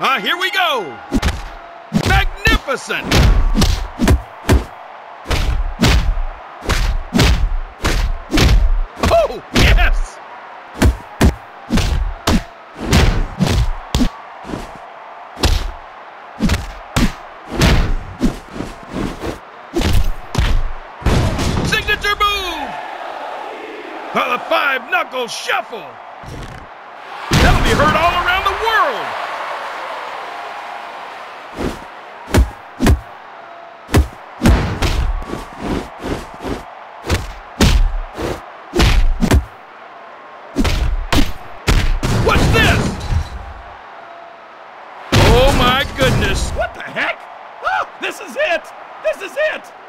Ah, here we go. Magnificent. Oh, yes. Signature move. Oh, the five knuckle shuffle. Goodness. What the heck? Oh, this is it! This is it!